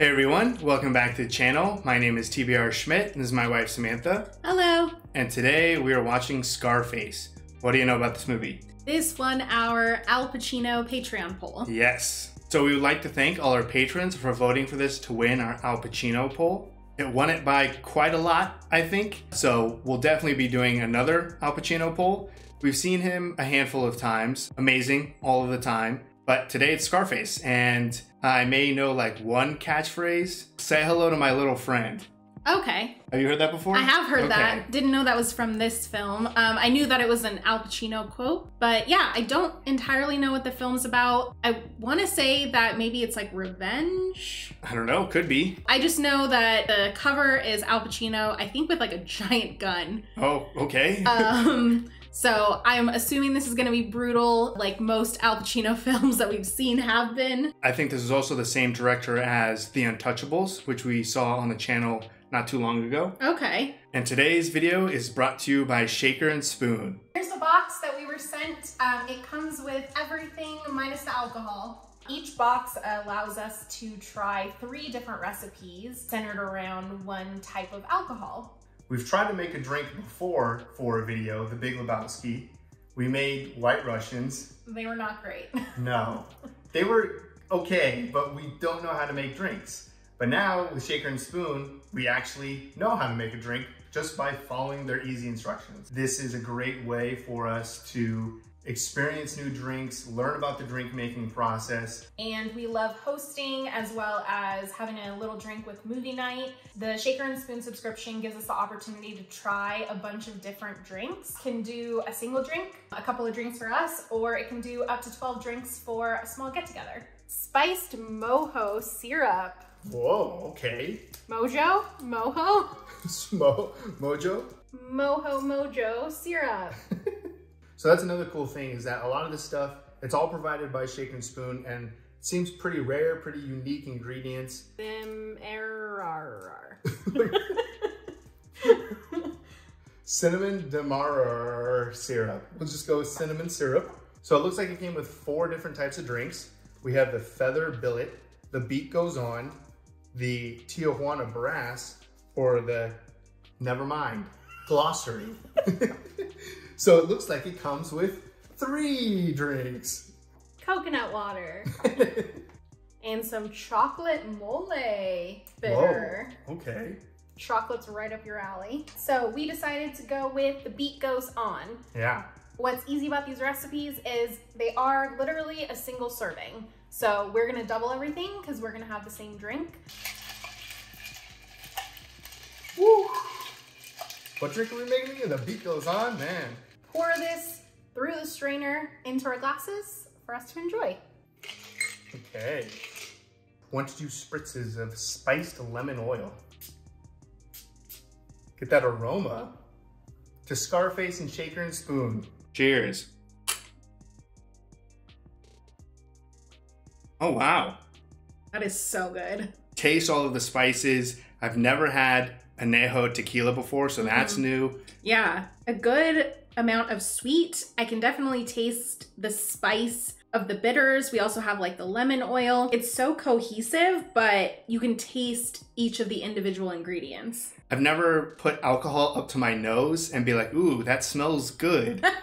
Hey everyone, welcome back to the channel. My name is TBR Schmitt, and this is my wife Samantha. Hello. And today we are watching Scarface. What do you know about this movie? This won our Al Pacino Patreon poll. Yes. So we would like to thank all our patrons for voting for this to win our Al Pacino poll. It won it by quite a lot, I think. So we'll definitely be doing another Al Pacino poll. We've seen him a handful of times, amazing all of the time. But today it's Scarface, and I may know like one catchphrase. Say hello to my little friend. Okay. Have you heard that before? I have heard Okay. that. Didn't know that was from this film. Um, I knew that it was an Al Pacino quote, but yeah, I don't entirely know what the film's about. I want to say that maybe it's like revenge. I don't know. Could be. I just know that the cover is Al Pacino, I think with like a giant gun. Oh, okay. Um, so I'm assuming this is going to be brutal, like most Al Pacino films that we've seen have been. I think this is also the same director as The Untouchables, which we saw on the channel not too long ago. Okay. And today's video is brought to you by Shaker and Spoon. Here's the box that we were sent. Um, it comes with everything minus the alcohol. Each box allows us to try three different recipes centered around one type of alcohol. We've tried to make a drink before for a video, The Big Lebowski. We made White Russians. They were not great. No. they were okay, but we don't know how to make drinks. But now with Shaker and Spoon, we actually know how to make a drink just by following their easy instructions. This is a great way for us to experience new drinks, learn about the drink making process. And we love hosting as well as having a little drink with movie night. The Shaker and Spoon subscription gives us the opportunity to try a bunch of different drinks. Can do a single drink, a couple of drinks for us, or it can do up to 12 drinks for a small get together. Spiced mojo syrup. Whoa, okay. Mojo? Mojo? Smo Mojo? Mojo Mojo syrup. So that's another cool thing is that a lot of this stuff, it's all provided by Shaker and Spoon and seems pretty rare, pretty unique ingredients. Error. Cinnamon demerara syrup. We'll just go with cinnamon syrup. So it looks like it came with four different types of drinks. We have the feather billet, the beat goes on, the Tijuana brass, or the never mind glossary. so it looks like it comes with three drinks. Coconut water. and some chocolate mole bitter. Whoa, okay. Chocolate's right up your alley. So we decided to go with the beat goes on. Yeah. What's easy about these recipes is they are literally a single serving. So we're gonna double everything because we're gonna have the same drink. Woo! What drink are we making? The beat goes on, man. Pour this through the strainer into our glasses for us to enjoy. Okay. Want to do spritzes of spiced lemon oil. Get that aroma. To Scarface and Shaker and Spoon. Cheers. Oh, wow. That is so good. Taste all of the spices. I've never had anejo tequila before, so that's mm-hmm. new. Yeah, a good amount of sweet. I can definitely taste the spice of the bitters. We also have like the lemon oil. It's so cohesive, but you can taste each of the individual ingredients. I've never put alcohol up to my nose and be like, ooh, that smells good.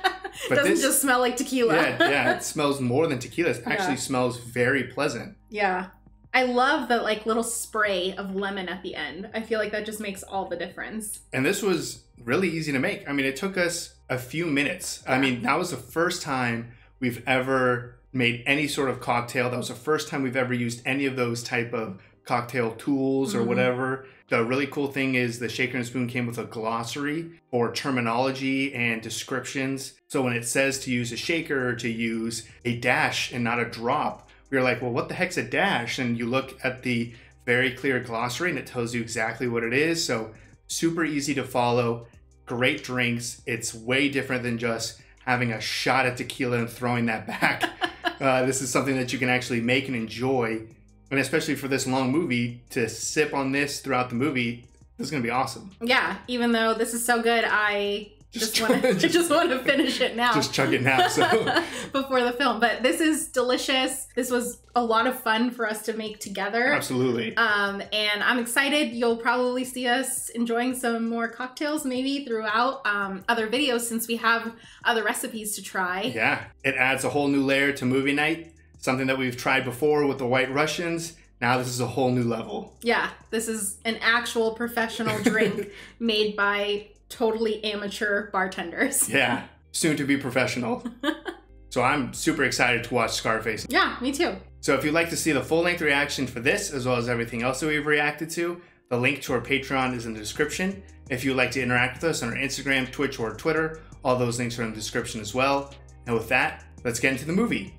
But Doesn't this- just smell like tequila. yeah, yeah, it smells more than tequila. It actually Yeah. smells very pleasant. Yeah. I love the like little spray of lemon at the end. I feel like that just makes all the difference. And this was really easy to make. I mean, it took us a few minutes. I mean, that was the first time we've ever made any sort of cocktail. That was the first time we've ever used any of those type of cocktail tools or Mhm. whatever. The really cool thing is the shaker and spoon came with a glossary for terminology and descriptions. So when it says to use a shaker or to use a dash and not a drop, we were like, well, what the heck's a dash? And you look at the very clear glossary and it tells you exactly what it is. So super easy to follow, great drinks. It's way different than just having a shot at tequila and throwing that back. uh, this is something that you can actually make and enjoy. And especially for this long movie, to sip on this throughout the movie, this is gonna be awesome. Yeah, even though this is so good, I Just, Just want to just- want to finish it now. Just chug it now. So before the film. But this is delicious. This was a lot of fun for us to make together. absolutely. Um, and I'm excited. You'll probably see us enjoying some more cocktails maybe throughout um, other videos since we have other recipes to try. Yeah, it adds a whole new layer to movie night. Something that we've tried before with the White Russians. Now this is a whole new level. Yeah, this is an actual professional drink made by totally amateur bartenders. Yeah, soon to be professional. so I'm super excited to watch Scarface. Yeah, me too. So if you'd like to see the full length reaction for this, as well as everything else that we've reacted to, the link to our Patreon is in the description. If you'd like to interact with us on our Instagram, Twitch, or Twitter, all those links are in the description as well. And with that, let's get into the movie.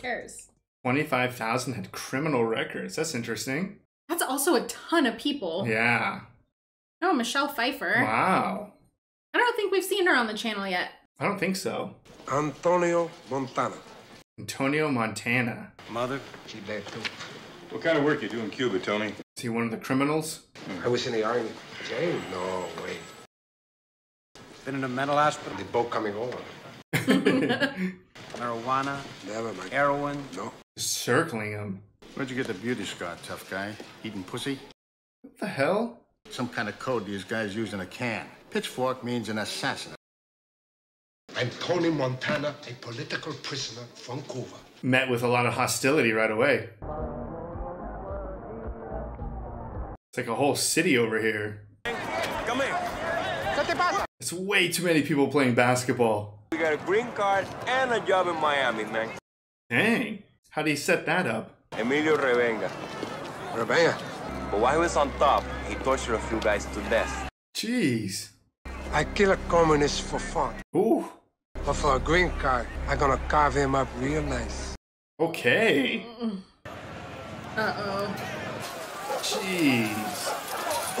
Cheers. 25,000 had criminal records. That's interesting. That's also a ton of people. Yeah. Oh, Michelle Pfeiffer. Wow. I don't think we've seen her on the channel yet. I don't think so. Antonio Montana. Antonio Montana. Mother? She dead too. What kind of work you do in Cuba, Tony? Is he one of the criminals? I was in the army. Jail? No way. Been in a mental hospital? The boat coming over. Marijuana? Never mind. Heroin? No. Circling him. Where'd you get the beauty scar, tough guy? Eating pussy? What the hell? Some kind of code these guys use in a can. Pitchfork means an assassin. I'm Tony Montana, a political prisoner from Cuba. Met with a lot of hostility right away. It's like a whole city over here. Come here. It's way too many people playing basketball. We got a green card and a job in Miami, man. Dang. How do you set that up? Emilio Rebenga. Rebecca, But while he was on top, he tortured a few guys to death. Jeez. I kill a communist for fun. Ooh. But for a green card, I'm gonna carve him up real nice. Okay. Uh oh. Jeez.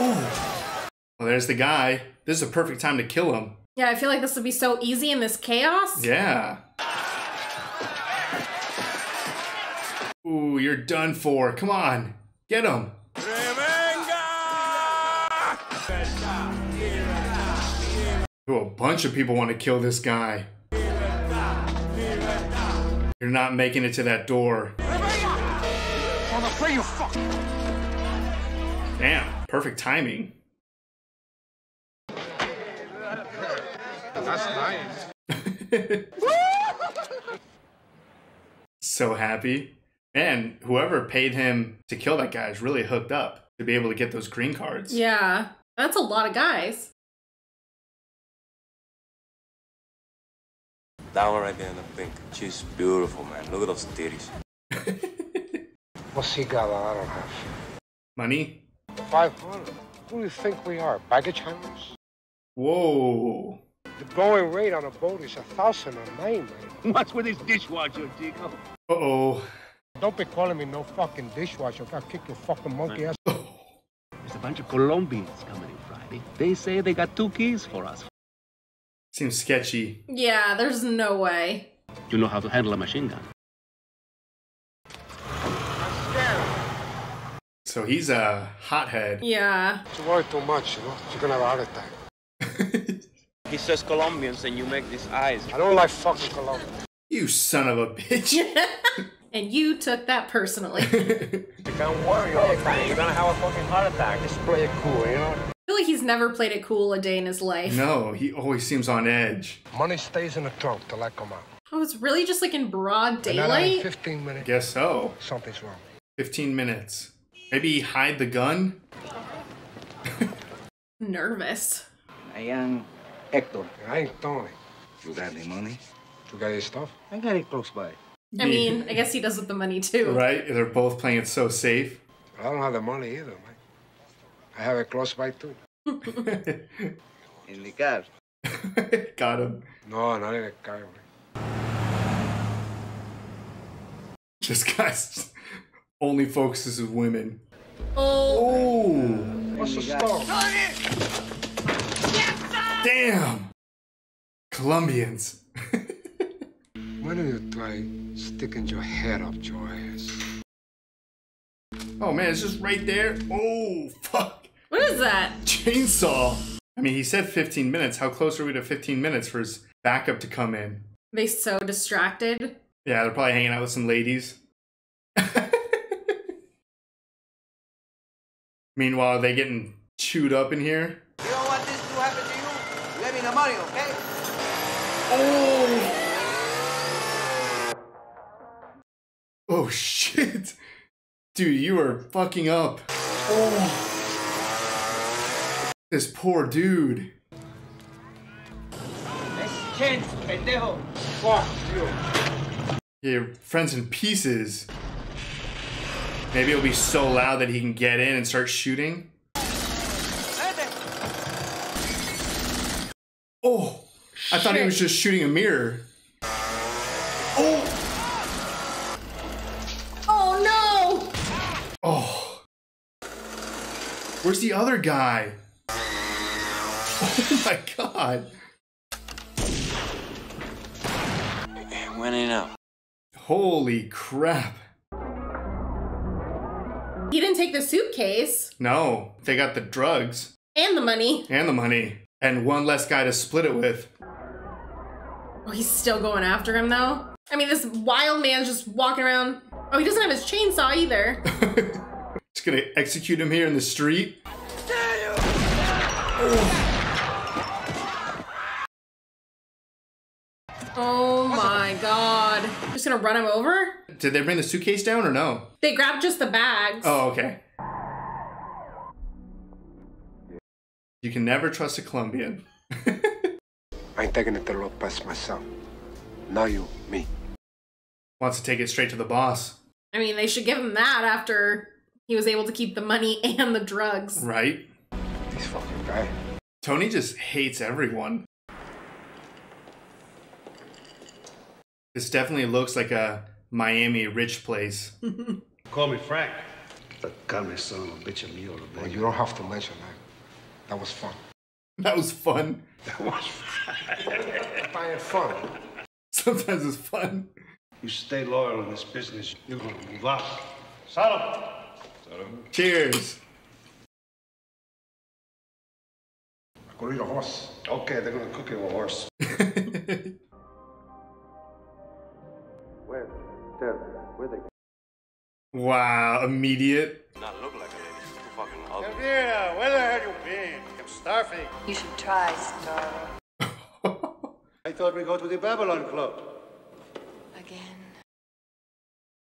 Ooh. Well, there's the guy. This is a perfect time to kill him. Yeah, I feel like this would be so easy in this chaos. Yeah. Ooh, you're done for. Come on. Get him. Ooh, a bunch of people want to kill this guy. You're not making it to that door. Damn, perfect timing. That's nice. so happy. Man, whoever paid him to kill that guy is really hooked up to be able to get those green cards. Yeah, that's a lot of guys. That one right there in the pink. She's beautiful, man. Look at those titties. What's he got that I don't have? Money? 500. Who do you think we are? Baggage handlers? Whoa. The going rate on a boat is a thousand a night, man. What's with this dishwasher, Chico? Uh oh. Don't be calling me no fucking dishwasher. I'll kick your fucking monkey ass. There's a bunch of Colombians coming in Friday. They say they got two keys for us. Seems sketchy. Yeah, there's no way. You know how to handle a machine gun. So he's a hothead. Yeah. You worry too much, you know? You're gonna have a heart attack. He says Colombians and you make these eyes. I don't like fucking Colombians. you son of a bitch. And you took that personally. I You can't worry all the time. You're gonna have a fucking heart attack. Just play it cool, you know? Feel like he's never played it cool a day in his life. no, he always seems on edge. Money stays in the trunk till I come out. Oh, it's really just like in broad And in daylight? 15 minutes, Guess so. something's wrong. 15 minutes. Maybe hide the gun? Nervous. I am Hector. I ain't Tony. You got any money? You got your stuff? I got it close by. I mean, I guess he does with the money too. Right? They're both playing it so safe. I don't have the money either, man. I have a close by too. In the car. Got him. No, not in the car, man. This guy's only focuses with women. Oh, Oh, What's the store? damn. Colombians. Why don't you try sticking your head up your ass? Oh man, it's just right there. Oh, fuck. What is that? Chainsaw. I mean, he said 15 minutes. How close are we to 15 minutes for his backup to come in? They so distracted. Yeah, they're probably hanging out with some ladies. Meanwhile, they getting chewed up in here. You don't want this to happen to you? Let me the money, okay? Oh shit. Dude, you are fucking up. Oh. This poor dude. Your friend's in pieces. Maybe it'll be so loud that he can get in and start shooting. Oh, I thought he was just shooting a mirror. Oh, Oh no! oh. Where's the other guy? Oh my god. When in now? Holy crap. He didn't take the suitcase No, they got the drugs and the money. and the money and one less guy to split it with. Oh, he's still going after him though. I mean, this wild man's just walking around. Oh, he doesn't have his chainsaw either. Just gonna execute him here in the street. Oh Just gonna run him over? Did they bring the suitcase down or no? They grabbed just the bags. Oh, okay. You can never trust a Colombian. I ain't taking it to Lopez myself. Now you, me. Wants to take it straight to the boss, I mean, they should give him that after he was able to keep the money and the drugs. right? This fucking guy. Tony just hates everyone. This definitely looks like a Miami rich place. Call me Frank. The calme son of a bitch of mule, Well, you don't have to mention that. That was fun. That was fun. Find it fun. I had fun. Sometimes it's fun. You stay loyal in this business, you're gonna move up. Saddle. Cheers. I'm gonna eat a horse. Okay, they're gonna cook you a horse. Where? Tell where they wow, immediate. Not look like a lady. She's too fucking ugly. Elvira, where the hell you been? I'm starving. You should try, Star. I thought we go to the Babylon Club. Again.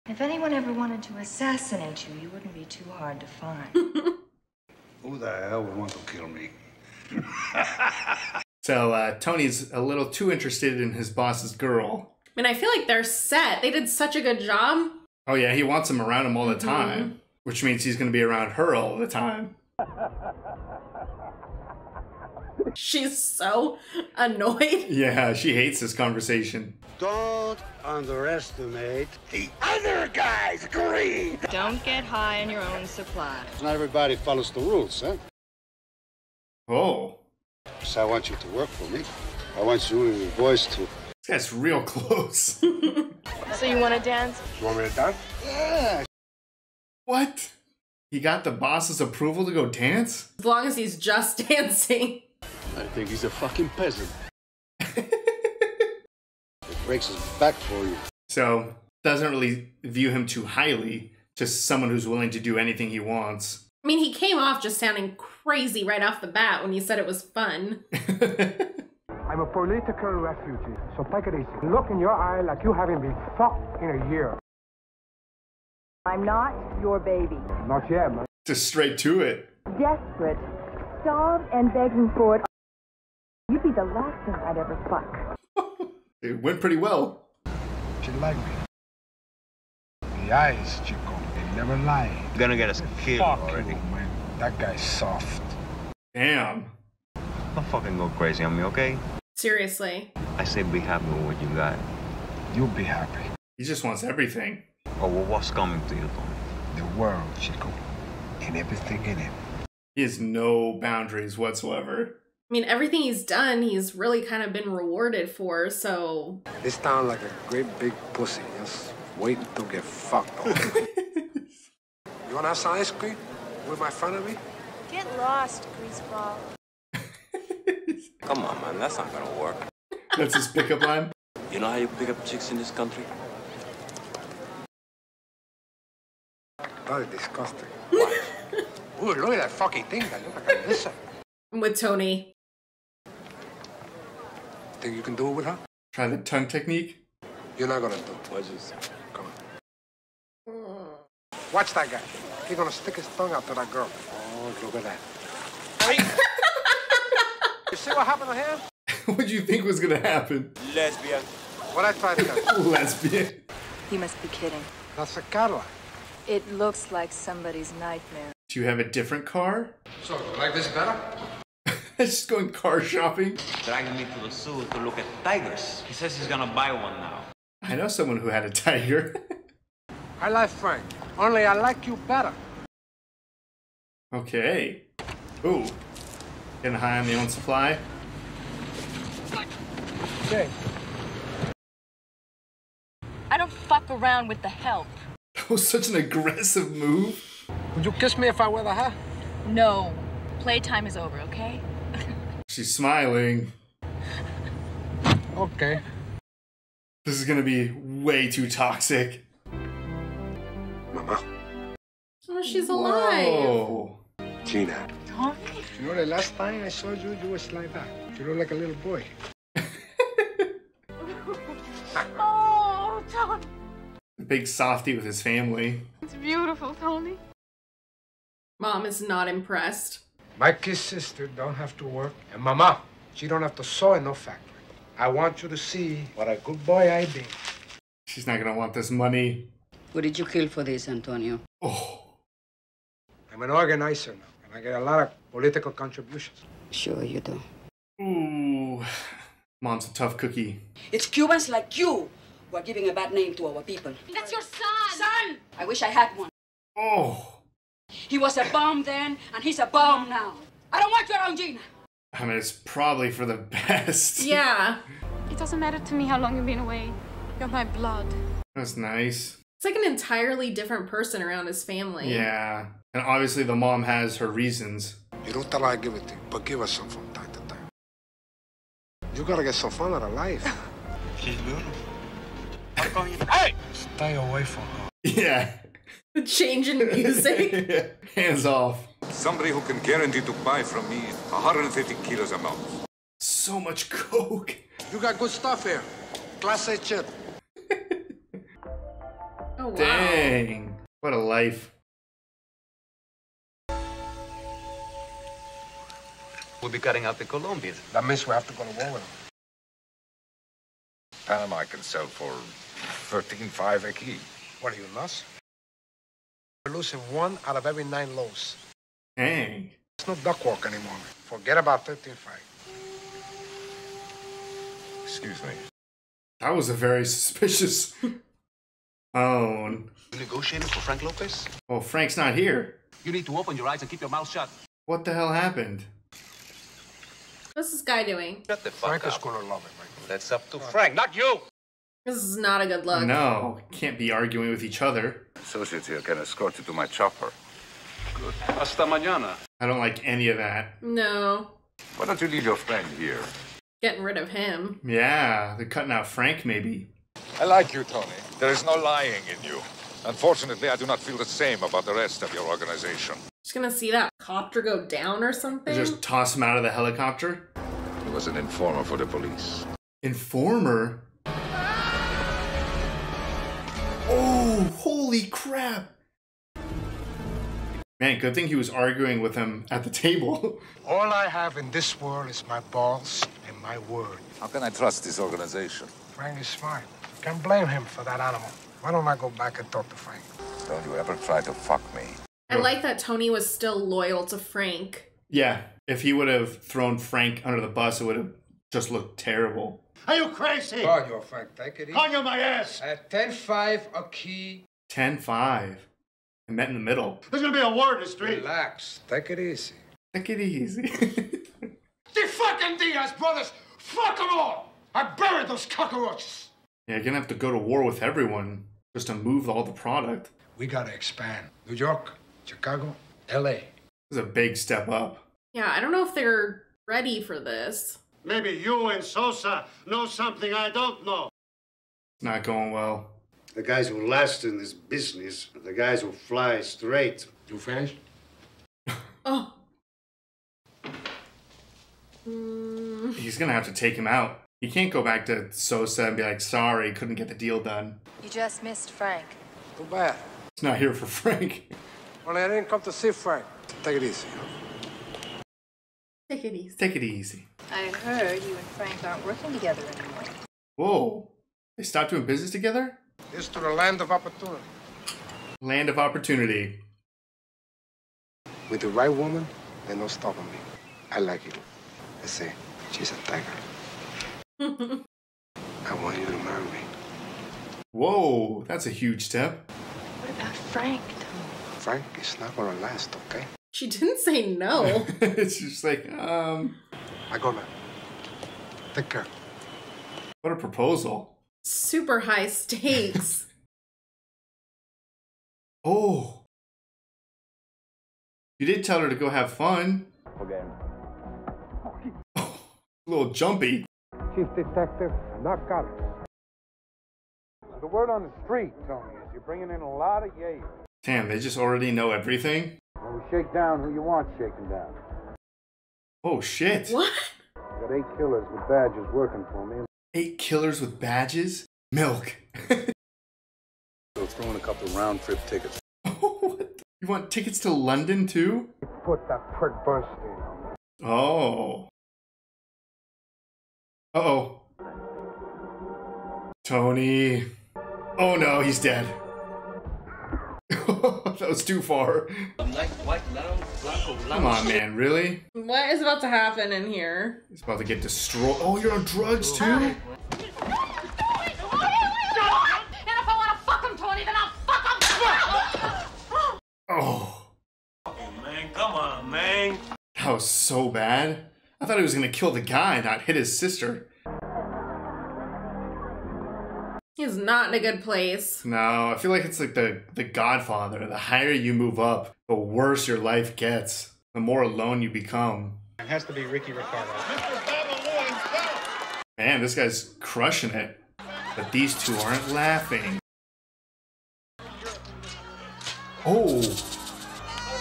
If anyone ever wanted to assassinate you, you wouldn't be too hard to find. Who the hell would want to kill me? So uh, Tony's a little too interested in his boss's girl. I mean, I feel like they're set. They did such a good job. Oh yeah, he wants him around him all the mm-hmm. time, which means he's gonna be around her all the time. She's so annoyed. Yeah, she hates this conversation. Don't underestimate the other guy's greed. Don't get high on your own supply. Not everybody follows the rules, huh? Oh, So I want you to work for me. I want you and your boys to. This guy's real close. So you want to dance? You want me to dance? Yeah. what? He got the boss's approval to go dance? As long as he's just dancing. I think he's a fucking peasant. it breaks his back for you. So doesn't really view him too highly. Just someone who's willing to do anything he wants. I mean, he came off just sounding crazy right off the bat when he said it was fun. I'm a political refugee, so take it easy. Look in your eye like you haven't been fucked in a year. I'm not your baby. Not yet, man. Just straight to it. Desperate, starved and begging for it. You'd be the last thing I'd ever fuck. It went pretty well. She like me. The eyes, Chico, they never lie. Gonna get us killed Fuck already. you, man. That guy's soft. Damn. Don't fucking go crazy on me, okay? Seriously. I say be happy with what you got. You'll be happy. He just wants everything. Oh, well, what's coming to you, Tony? The world, Chico, and everything in it. He has no boundaries whatsoever. I mean, everything he's done, he's really kind of been rewarded for, so. This town like a great big pussy, just waiting to get fucked on. you wanna have some ice cream with my friend of me? Get lost, greaseball. Come on, man, that's not gonna work. That's his pickup line. You know how you pick up chicks in this country? Bloody disgusting. Ooh, look at that fucking thing. That looks like a lizard. With Tony. Think you can do it with her? Try the tongue technique. You're not gonna do it. What's this? Come on. Watch that guy. He's gonna stick his tongue out to that girl. Oh, look at that. you see what happened to him? what do you think was gonna happen? Lesbian. What I tried to tell you. Lesbian. You must be kidding. That's a Cadillac. It looks like somebody's nightmare. Do you have a different car? So, you like this better? Just going car shopping. Dragging me to the zoo to look at tigers. He says he's gonna buy one now. I know someone who had a tiger. I like Frank. Only I like you better. okay. Ooh. Getting high on the own supply. Okay. I don't fuck around with the help. That was such an aggressive move. Would you kiss me if I wear the hat? No. Playtime is over, okay? She's smiling. Okay. This is gonna be way too toxic. Mama. Oh, she's alive. Whoa. Gina. You know the last time I saw you, you was like that. You look like a little boy. Oh, Tony. Big softy with his family. It's beautiful, Tony. Mom is not impressed. My kid sister don't have to work, and Mama, she don't have to sew in no factory. I want you to see what a good boy I be. She's not gonna want this money. What did you kill for this, Antonio? Oh. I'm an organizer now, and I get a lot of political contributions. Sure you do. Ooh. Mom's a tough cookie. It's Cubans like you who are giving a bad name to our people. That's your son! Son! I wish I had one. Oh. He was a bomb then, and he's a bomb now. I don't want you around, Gina. I mean, it's probably for the best. Yeah. It doesn't matter to me how long you've been away. You're my blood. That's nice. It's like an entirely different person around his family. Yeah. And obviously the mom has her reasons. You don't tell her I give it to you, but give us some from time to time. You gotta get some fun out of life. She's beautiful. Hey! Stay away from her. Yeah. The change in music. Hands off. Somebody who can guarantee to buy from me 150 kilos a month. So much coke. You got good stuff here. Class A chip. Oh, wow. Dang. What a life. We'll be cutting out the Colombians. That means we have to go to war with them. Panama can sell for 13.5 a key. What are you, nuts? We're losing one out of every nine loads. Dang. It's not duck walk anymore. Forget about 13.5. Excuse me. That was a very suspicious tone. You negotiating for Frank Lopez? Oh, Frank's not here. You need to open your eyes and keep your mouth shut. What the hell happened? What's this guy doing? Shut the fuck Frank is gonna love it, right? That's up to Frank, not you. This is not a good look. No, can't be arguing with each other. Associates here can escort you to my chopper. Good. Hasta mañana. I don't like any of that. No. Why don't you leave your friend here? Getting rid of him. Yeah, they're cutting out Frank maybe. I like you, Tony. There is no lying in you. Unfortunately, I do not feel the same about the rest of your organization. Just gonna see that copter go down or something. Just toss him out of the helicopter. He was an informer for the police. Informer? Oh, holy crap! Man, good thing he was arguing with him at the table. All I have in this world is my balls and my word. How can I trust this organization? Frank is smart. Can't blame him for that animal. Why don't I go back and talk to Frank? Don't you ever try to fuck me. I like that Tony was still loyal to Frank. yeah, if he would have thrown Frank under the bus, it would have just looked terrible. Are you crazy? God, you're Frank. Take it easy. On your my ass. At 10-5, a key. 10 5. I met in the middle. There's gonna be a war in the street. Relax. Take it easy. Take it easy. The fucking Diaz brothers! Fuck them all! I buried those cockroaches! yeah, you're gonna have to go to war with everyone just to move all the product. We gotta expand. New York, Chicago, L.A. This is a big step up. Yeah, I don't know if they're ready for this. Maybe you and Sosa know something I don't know. It's not going well. The guys who last in this business are the guys who fly straight. You finished? Oh. He's gonna have to take him out. He can't go back to Sosa and be like, sorry, couldn't get the deal done. You just missed Frank. Too bad. He's not here for Frank. Only I didn't come to see Frank. Take it easy. Take it easy. Take it easy. I heard you and Frank aren't working together anymore. Whoa. They stopped doing business together? This to the land of opportunity. Land of opportunity. With the right woman, there's no stopping me. I like you. I say, she's a tiger. I want you to marry me. Whoa, that's a huge step. What about Frank? Frank is not gonna last, okay? She didn't say no. it's just like, um. I go now. Take care. What a proposal. Super high stakes. Oh. You did tell her to go have fun. Okay. A little jumpy. Chief Detective Narcotics. The word on the street, Tony, is you're bringing in a lot of yays. Damn, they just already know everything. When we shake down who you want shaken down. Oh shit. What? I got eight killers with badges working for me. Eight killers with badges? Milk. So throw in a couple round trip tickets. You want tickets to London too? You Put that prick Bernstein on me. Oh. Uh oh. Tony. Oh no, he's dead. that was too far. Come on, man, really? What is about to happen in here? It's about to get destroyed. Oh, you're on drugs too? And if I want to fuck him, Tony, then I'll fuck him. Oh, Man, come on, man. that was so bad. I thought he was gonna kill the guy, not hit his sister. He's not in a good place. No, I feel like it's like the the Godfather. The higher you move up, the worse your life gets. The more alone you become. It has to be Ricky Ricardo. Man, this guy's crushing it. But these two aren't laughing. Oh.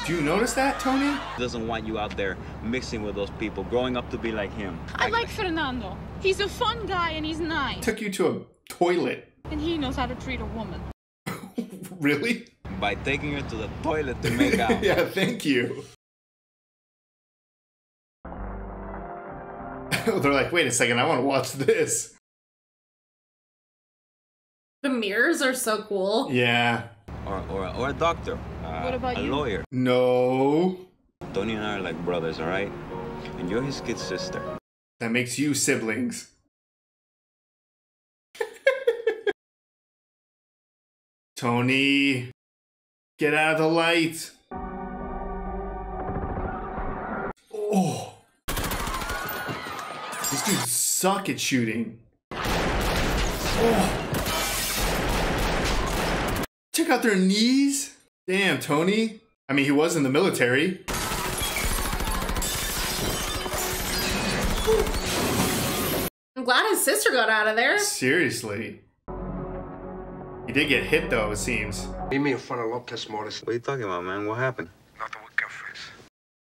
Do you notice that, Tony? Doesn't want you out there mixing with those people, growing up to be like him. I like Fernando. He's a fun guy and he's nice. Took you to a toilet. And he knows how to treat a woman. Really? By taking her to the toilet to make out. yeah, thank you. They're like, wait a second, I want to watch this. The mirrors are so cool. Yeah. Or, or, or a doctor. Uh, What about a you? lawyer. No. Tony and I are like brothers, all right? And you're his kid sister. That makes you siblings. Tony, get out of the light. Oh. These dudes suck at shooting. Oh. Check out their knees. Damn, Tony. I mean, he was in the military. I'm glad his sister got out of there. Seriously. He did get hit, though, it seems. Meet me in front of Lopez Motors. What are you talking about, man? What happened? Nothing with face.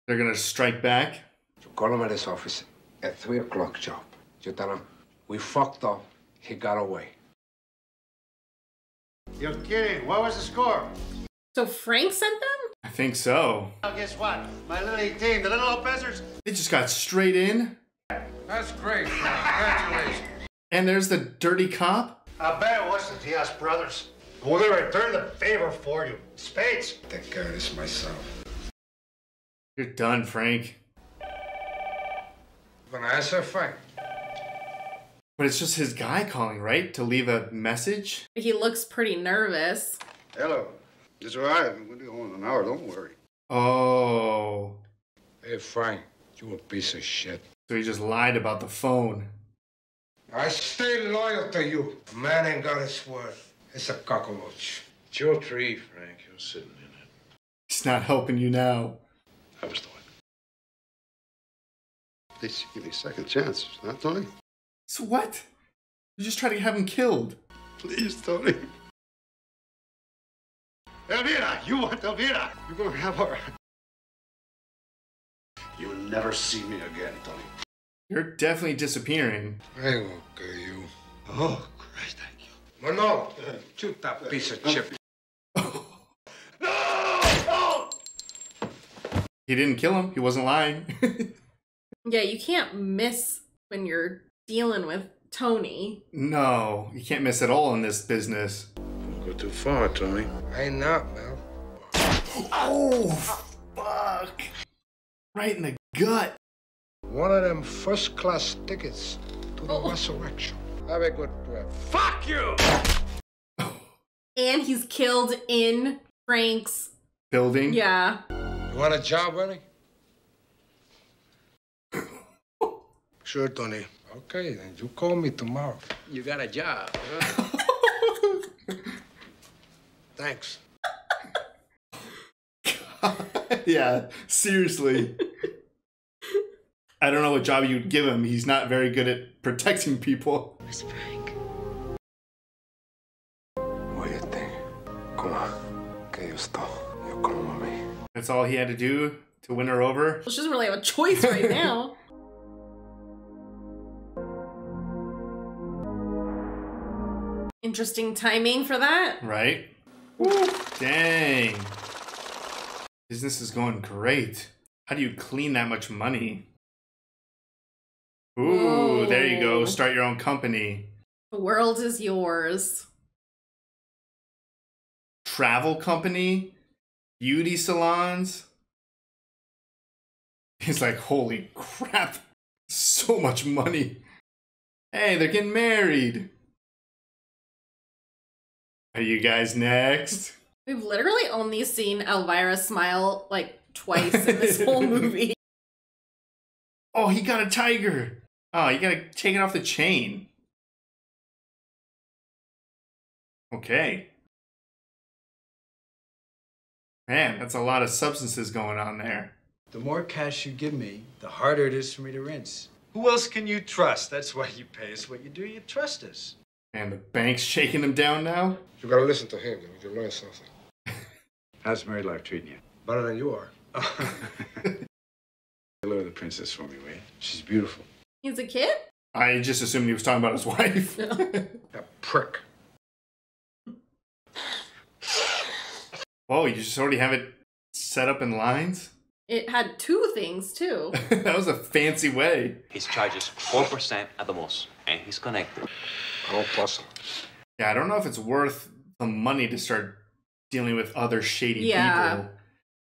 They're gonna strike back. You call him at his office at 3 o'clock, Job. You tell him, we fucked up. He got away. You're kidding. What was the score? So Frank sent them? I think so. Well, guess what? My little team, the little Lopezers, They just got straight in. That's great. Congratulations. And there's the dirty cop. I bet it wasn't the Diaz brothers. Well, they return the favor for you. Spades. Take care of this myself. You're done, Frank. Gonna answer, Frank? But it's just his guy calling, right? To leave a message? He looks pretty nervous. Hello. It's all right. We'll do it in an hour. Don't worry. Oh. Hey, Frank, you a piece of shit. So he just lied about the phone. I stay loyal to you. A man ain't got his word. It's a cockroach. It's your tree, Frank. You're sitting in it. He's not helping you now. I was the one. At least give me a second chances, not Tony? So what? You just try to have him killed. Please, Tony. Elvira, you want Elvira? You're gonna have her. You'll never see me again, Tony. You're definitely disappearing. I won't kill you. Oh, Christ, thank you. Manolo, shoot that piece of chip. No! He didn't kill him. He wasn't lying. Yeah, you can't miss when you're dealing with Tony. no, you can't miss at all in this business. Don't go too far, Tony. I ain't not, Mel. Oh, fuck. Right in the gut. One of them first class tickets to the oh. resurrection. Have a good trip. Fuck you! And he's killed in Frank's. Building. Yeah. You want a job, Eddie? sure, Tony. Okay, then you call me tomorrow. You got a job. Thanks. yeah, seriously. I don't know what job you'd give him. He's not very good at protecting people. Where's Frank? What do you think? Come on. Que yo estoy. Yo como mami. That's all he had to do to win her over. Well, she doesn't really have a choice right now. Interesting timing for that. Right? Dang. Business is going great. How do you clean that much money? Ooh, there you go. Start your own company. The world is yours. Travel company, beauty salons. He's like, holy crap, so much money. Hey, they're getting married. Are you guys next? We've literally only seen Elvira smile like twice in this whole movie. Oh, he got a tiger. Oh, you gotta take it off the chain. Okay. Man, that's a lot of substances going on there. The more cash you give me, the harder it is for me to rinse. Who else can you trust? That's why you pay us what you do. You trust us. And the bank's shaking them down now? You gotta listen to him, you learn something. How's married life treating you? Better than you are. Hello to the princess for me, Wade. She's beautiful. He's a kid? I just assumed he was talking about his wife. That prick. Oh, you just already have it set up in lines? It had two things too. that was a fancy way. His charges 4% at the most, and he's connected. I don't trust him. Yeah, I don't know if it's worth the money to start dealing with other shady Yeah. people.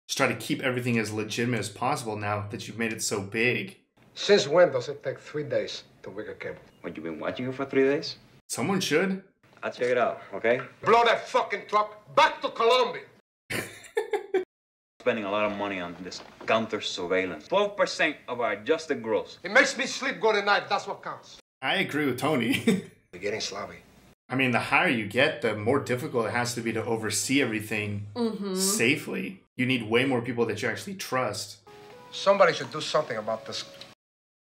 Just try to keep everything as legitimate as possible now that you've made it so big. Since when does it take three days to wig a cable? What, you been watching it for three days? Someone should. I'll check it out, okay? Blow that fucking truck back to Colombia. Spending a lot of money on this counter surveillance. 12% of our adjusted gross. It makes me sleep good at night. That's what counts. I agree with Tony. You're getting sloppy. I mean, the higher you get, the more difficult it has to be to oversee everything Mm-hmm. safely. You need way more people that you actually trust. Somebody should do something about this.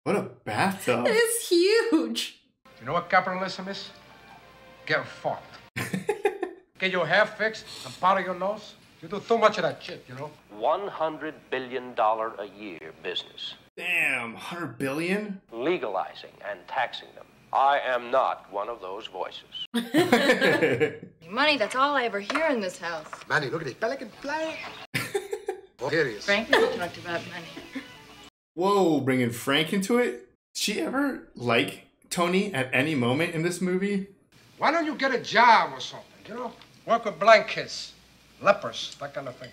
What a bathtub. It is huge. You know what capitalism is? Get fucked. Get your hair fixed and powder your nose. You do too much of that shit, you know? $100 billion a year business. Damn, 100 billion? Legalizing and taxing them. I am not one of those voices. Money, that's all I ever hear in this house. Manny, look at this pelican fly. oh, here he is. Frank never talked about money. Whoa, bringing Frank into it? Did she ever like Tony at any moment in this movie? Why don't you get a job or something, you know? Work with blankets, lepers, that kind of thing.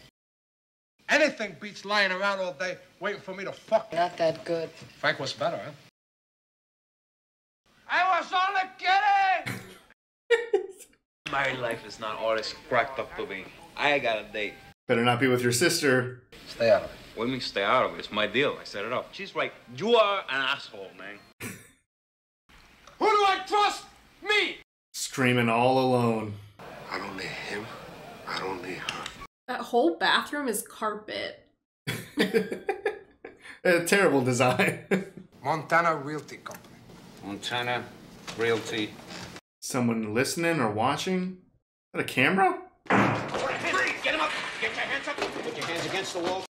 Anything beats lying around all day waiting for me to fuck. Not that good. Frank was better, huh? I was only kidding! Married life is not all it's cracked up to be. I got a date. Better not be with your sister. Stay out of it. What me stay out of it? It's my deal. I set it up. She's like, you are an asshole, man. Who do I trust? Me! Screaming all alone. I don't need him. I don't need her. That whole bathroom is carpet. A terrible design. Montana Realty Company. Montana Realty. Someone listening or watching? Is that a camera? Get him up! Get your hands up! Put your hands against the wall.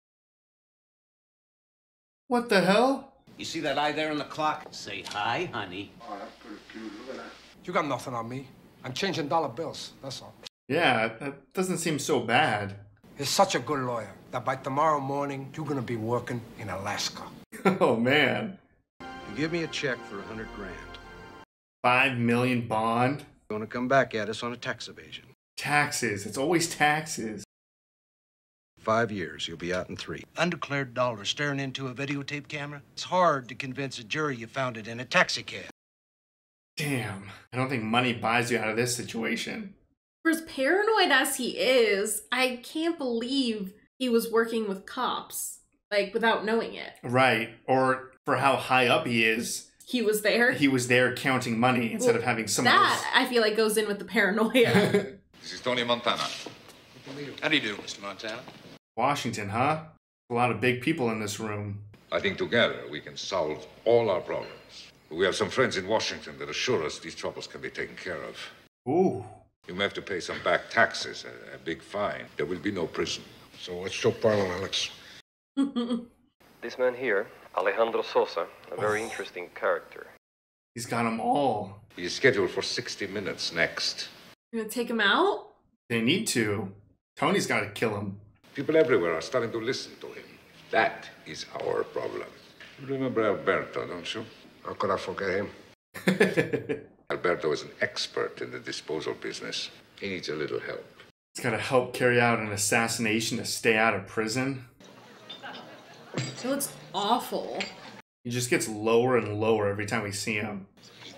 What the hell? You see that eye there on the clock? Say hi, honey. Oh, that's pretty cute. Look at that. You got nothing on me. I'm changing dollar bills. That's all. Yeah, that doesn't seem so bad. He's such a good lawyer that by tomorrow morning you're gonna be working in Alaska. Oh man. You give me a check for a hundred grand. Five million bond? Gonna come back at us on a tax evasion. Taxes. It's always taxes. Five years, you'll be out in three. Undeclared dollars staring into a videotape camera? It's hard to convince a jury you found it in a taxi cab. Damn. I don't think money buys you out of this situation. For as paranoid as he is, I can't believe he was working with cops, like without knowing it. Right. Or for how high up he is, He was there. he was there counting money instead of having someone that I feel like goes in with the paranoia. This is Tony Montana. How do you do, Mr. Montana? Washington, huh? A lot of big people in this room. I think together we can solve all our problems. We have some friends in Washington that assure us these troubles can be taken care of. Ooh. You may have to pay some back taxes, a, a big fine. There will be no prison. So what's your problem, Alex? This man here, Alejandro Sosa, a very oh. interesting character. He's got them all. He's scheduled for 60 minutes next. You gonna take him out? They need to. Tony's got to kill him. People everywhere are starting to listen to him. That is our problem. You remember Alberto, don't you? How could I forget him? Alberto is an expert in the disposal business. He needs a little help. He's got to help carry out an assassination to stay out of prison. It looks awful. He just gets lower and lower every time we see him.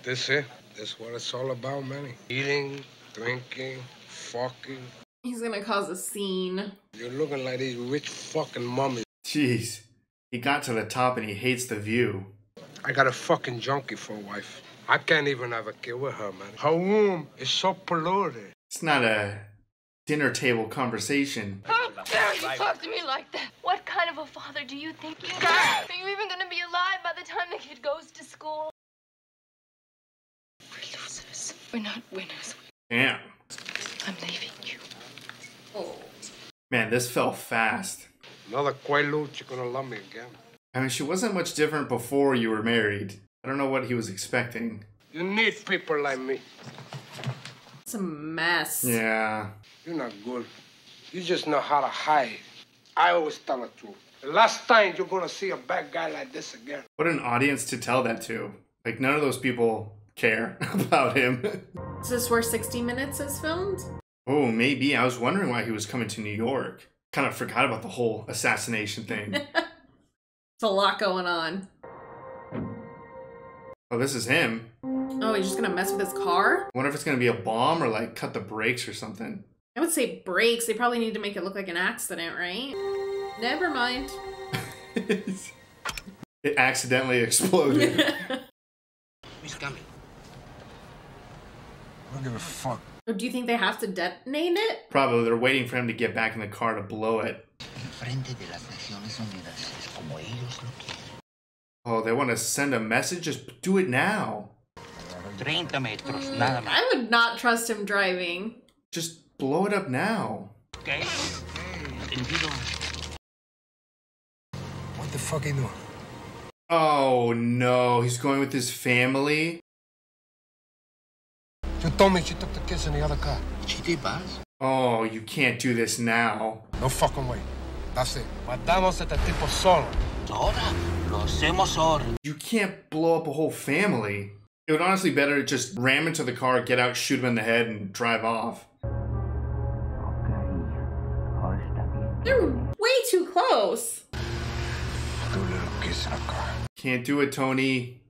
This it? This what it's all about, Manny. Eating, drinking, fucking. He's gonna cause a scene. You're looking like these rich fucking mummies. Jeez. He got to the top and he hates the view. I got a fucking junkie for a wife. I can't even have a kid with her, man. Her womb is so polluted. It's not a dinner table conversation. How dare you talk to me like that? What kind of a father do you think you are? Are you even gonna be alive by the time the kid goes to school? We're losers. We're not winners. Damn. I'm leaving you. Oh. Man, this fell fast. Another Quaalude, you're gonna love me again. I mean, she wasn't much different before you were married. I don't know what he was expecting. You need people like me. It's a mess. Yeah. You're not good. You just know how to hide. I always tell the truth. The last time you're gonna see a bad guy like this again. What an audience to tell that to. Like, none of those people care about him. Is this where 60 Minutes is filmed? Oh, maybe. I was wondering why he was coming to New York. Kind of forgot about the whole assassination thing. It's a lot going on. oh, this is him. Oh, he's just gonna mess with his car? wonder if it's going to be a bomb or like cut the brakes or something. I would say brakes. They probably need to make it look like an accident, right? Never mind. It accidentally exploded. He's coming. I don't give a fuck. Or do you think they have to detonate it? Probably they're waiting for him to get back in the car to blow it. Frente de las Naciones Unidas es como ellos lo quieren. Oh, they want to send a message? Just do it now. 30 metros, nada mm, más. I would not trust him driving. Just blow it up now. ¿Ok? Entendido. What the fuck are you doing? Oh no, he's going with his family? You told me she took the kids in the other car. She did, boss. Oh, you can't do this now. No fucking way. That's it. Matamos a este tipo solo. Ahora lo hacemos ahora. You can't blow up a whole family. It would honestly be better to just ram into the car, get out, shoot him in the head, and drive off. They're way too close. Two little kids in a car. Can't do it, Tony.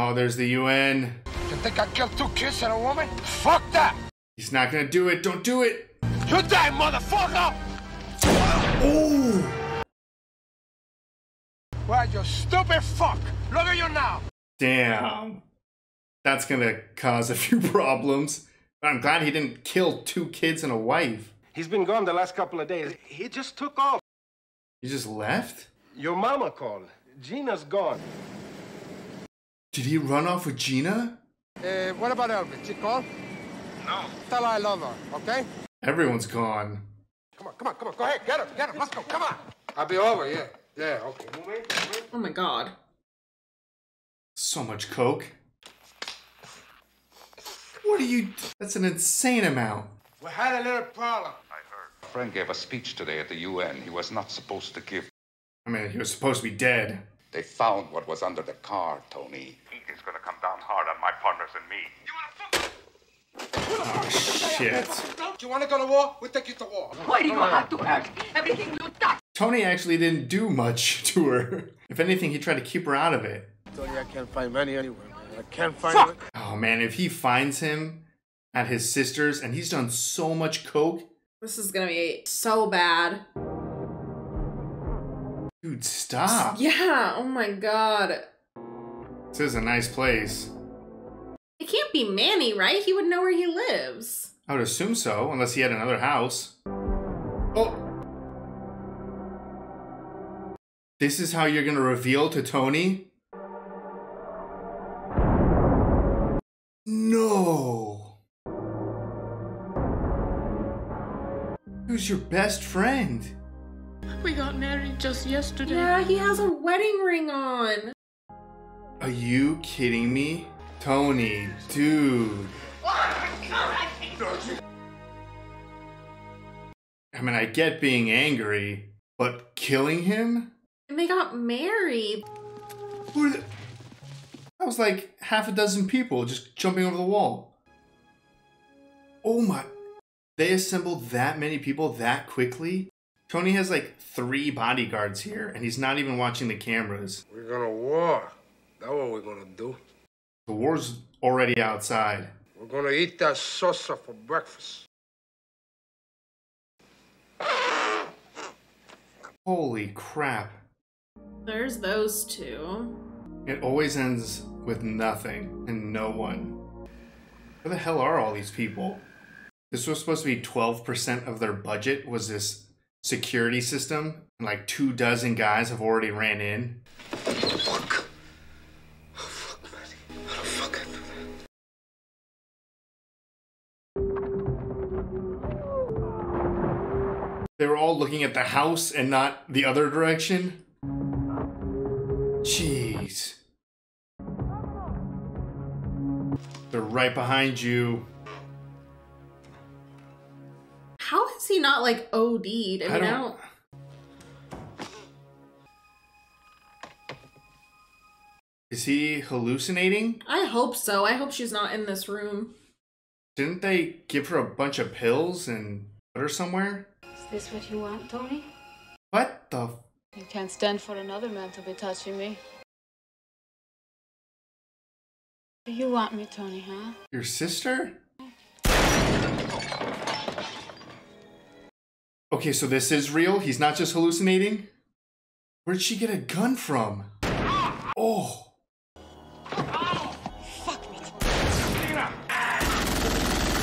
Oh, there's the UN. You think I killed two kids and a woman? Fuck that! He's not gonna do it. Don't do it. You die, motherfucker! Ooh. Well, you stupid fuck! Look at you now! Damn. That's gonna cause a few problems. But I'm glad he didn't kill two kids and a wife. He's been gone the last couple of days. He just took off. He just left? Your mama called. Gina's gone. Did he run off with Gina? Uh, what about Elvira? She called? No. Tell her I love her, okay? Everyone's gone. Come on, come on, come on. Go ahead, get her, get her. Let's go, come on. I'll be over, yeah. Yeah, okay. Move in, move in. Oh my god. So much coke. What are you? That's an insane amount. We had a little problem. I heard. A friend gave a speech today at the UN he was not supposed to give. I mean, he was supposed to be dead. They found what was under the car, Tony. Heat is gonna come down hard on my partners and me. Oh shit. Do you want to go to war? We'll take you to war. Why do you have to hurt everything you touch? Tony actually didn't do much to her. If anything, he tried to keep her out of it. Tony, I can't find Manny anywhere, man. I can't find him. Oh man, if he finds him at his sister's and he's done so much coke, This is gonna be so bad. Dude, stop. Yeah, oh my god. This is a nice place. It can't be Manny, right? He would know where he lives. I would assume so, unless he had another house. Oh. This is how you're gonna reveal to Tony? No. Who's your best friend? We got married just yesterday. Yeah, he has a wedding ring on. Are you kidding me? Tony, dude. I mean, I get being angry, but killing him? And they got married. Who are the... That was like half a dozen people just jumping over the wall. Oh my. They assembled that many people that quickly? Tony has like three bodyguards here, and he's not even watching the cameras. We're gonna war. That's what we're gonna do. The war's already outside. We're gonna eat that salsa for breakfast. Holy crap. There's those two. It always ends with nothing and no one. Where the hell are all these people? This was supposed to be 12% of their budget was this security system, and like two dozen guys have already ran in. They were all looking at the house and not the other direction. Jeez. They're right behind you. How has he not like OD'd? I mean, I don't- don't. Is he hallucinating? I hope so. I hope she's not in this room. Didn't they give her a bunch of pills and put her somewhere? Is this what you want, Tony? What the? f- You can't stand for another man to be touching me. Do you want me, Tony, huh? Your sister? Okay, so this is real? He's not just hallucinating? Where'd she get a gun from? Oh.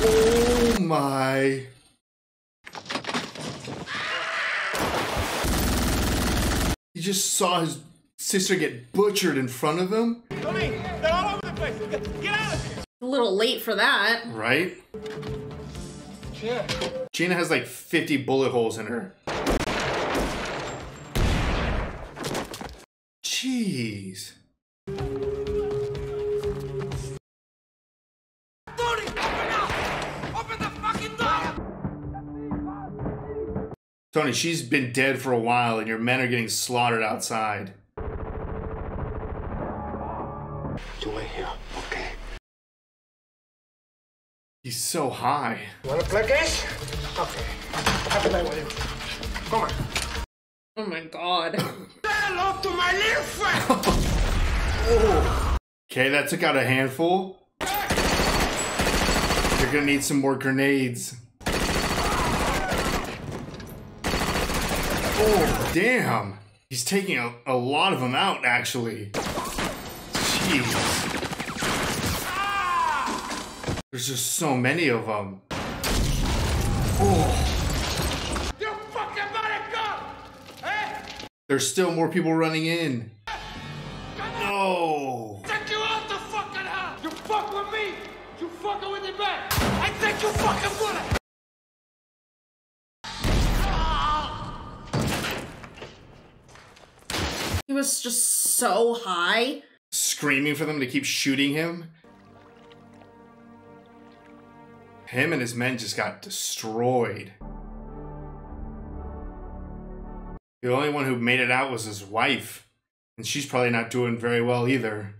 Oh my. He just saw his sister get butchered in front of him? Get out! A little late for that. Right? Gina has like 50 bullet holes in her. Jeez. Tony, she's been dead for a while and your men are getting slaughtered outside. He's so high. Wanna play games? Okay. Have a night with you. Come on. Oh my god. Hello to my little friend! Oh. Okay, that took out a handful. You're gonna need some more grenades. Oh, damn. He's taking a, a lot of them out, actually. Jeez. There's just so many of them. Oh. There's still more people running in. No. Take you out the fucking house! You fuck with me! You fucking with the back! I think you fucking would! He was just so high. Screaming for them to keep shooting him. Him and his men just got destroyed. The only one who made it out was his wife. And she's probably not doing very well either.